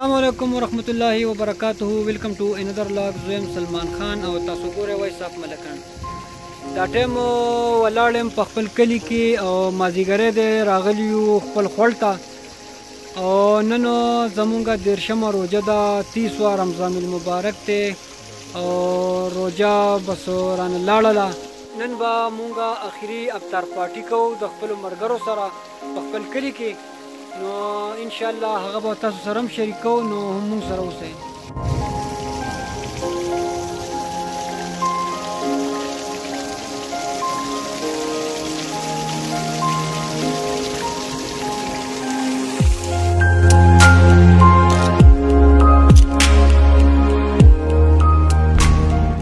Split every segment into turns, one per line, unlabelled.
السلام علیکم ورحمت الله وبرکاته ویلکم ټو انذر لاګ زویم سلمان خان او تاسو ګوره وای صاحب ملکان دا ټیم ولاړم په خپل کلی کې او مازیګره دې راغلی یو خپل خړتا او نن زمونږه دیرشمه روزه ده 30 وا رمضان المبارک ته او روزه بس رانه لاړه نن به مونږه اخیری افطار پارټي کوو د خپل مرګرو سره په خپل کلی کې نو ان شاء الله هغه به تاسو سره هم شریکو نو هم موږ سره اوسئ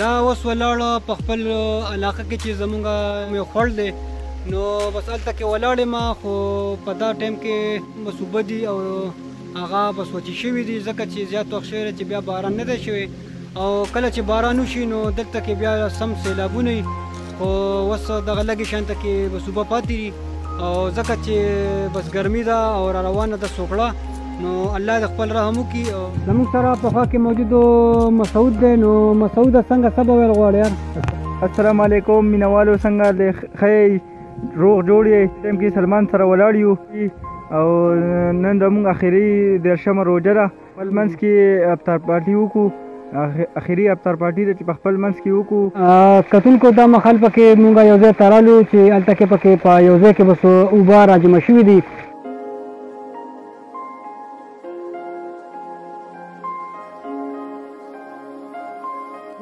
دا اوس ولاړه په خپل علاقه کې چې زمونږ مې خوړ دی نو بس هلته کې ولاړې ما خو په دا ټایم کې بس اوبه دي او هغه بس وچې شوي دي ځکه چې زیات وخت شوی چې بیا باران نه دی شوی او کله چې باران وشي نو دلته کې بیا سم سیلابونه خو اوس دغه لږې شانته کې بس اوبه پاتې دي او ځکه چې بس ګرمي ده او را روانه ده سوکړه نو الله د خپل رحم وکړي زموږ سره په خوا کې موجودو مسعود دی نو مسعود څنګه څه به ویل غواړي
السلام علیکم مینوالو څنګه د ښه روغ جوړ یې ټیم کې سلمان سره ولاړ یو او نن زموږ اخري دېرشمه روژه ده خپل منځ کې افطار پارټي وکړو اخیری افطار پارټي ده چې په خپل منځ کې وکړو
کتونکو دا مخال پکې مونږ یو ځای ترالو چې هلته کې پکې په یو ځای کې بس اوبه راجمع شوي دي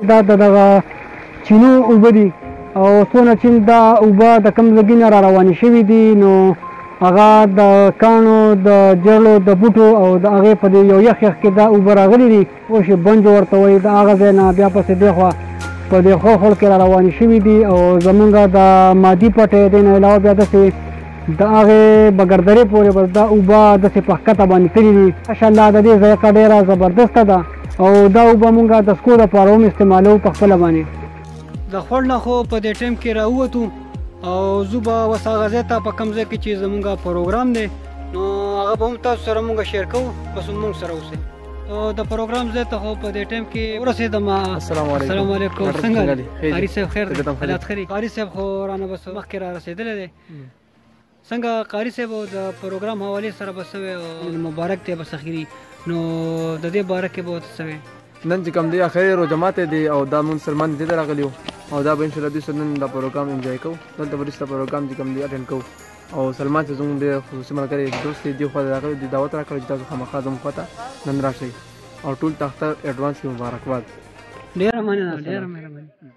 دا د دغه چینو اوبه دي او څونه چې دا اوبه د کم ځګي نه را روانې شوې دي نو هغه د کانو د جرلو د بوټو او د هغې په دې یو یخ یخ کې دا اوبه راغلي دي پوه شي بنج ورته وایي د هغه ځای نه بیا پسې دېخوا په دې خړ خړ کې را روانې شوې دي او زمونږ د مادي پټې دې نه علاوه بیا داسې د هغې بګردرې پورې بس دا اوبه داسې په ښکته باندې تللي دي ماشاءالله د دې ذایقه ډېره زبردسته ده او دا اوبه مونږ د سکو لپاره هم استعمالوو په خپله باندې د خوړ نه خو په دې ټایم کې راووتو او زه به اوس هغه ځای ته په کوم ځای کې چې زمونږ پروګرام دی نو هغه به هم تاسو سره مونږ شیر کوو بس مونږ سره اوسئ د پروګرام زه ته په دې ټایم کې ورسېدم
السلام علیکم
السلام علیکم څنګه قاری صاحب خیر دی حالات خیر قاری صاحب خو رانه بس مخکې را رسېدلی دی څنګه قاری صاحب د پروګرام حواله سره بسوي او مبارک ته بسخيري نو د دې باره کې به څه وي
نن چې کوم دی اخر او جماعت دی او دا مون سرمن دې راغلیو او دا به ان شاء الله دې سنن دا پروګرام انجوای کو دلته ورسته پروګرام چې کوم دی اټینډ کو او سلمان چې زموږ د خصوصي ملګری دوست دی خو دا غوډي دعوت راکړ چې تاسو خامخا زموږ پته نن راشي او ټول تخته اډوانس کې مبارکباد
ډیر مننه
ډیر مننه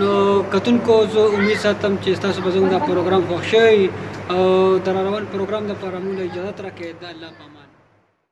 نو
کتونکو زه امید ساتم چې تاسو به زموږ دا پروګرام خوښ شي او د روان پروګرام لپاره موږ اجازه راکړئ د الله پامان